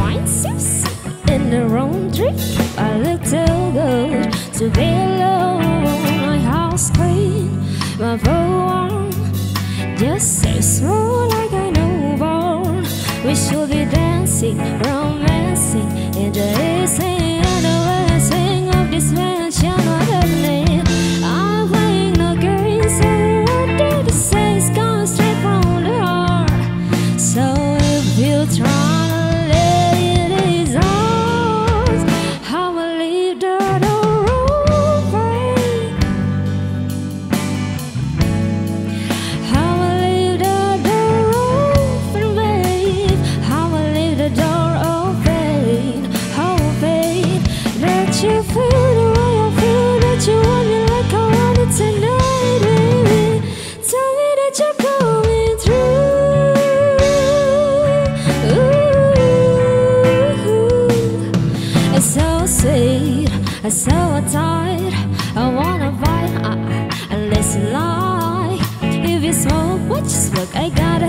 wine, sip, sip in the wrong drink. A little good to be alone. My house clean, my phone just so slow like a newborn. We should be dancing, romancing in the you feel the way I feel, that you want me like I want it tonight, baby. Tell me that you're coming through. It's so sweet, it's so tight. I wanna bite, uh, and listen like. If you smoke, what you smoke, I got a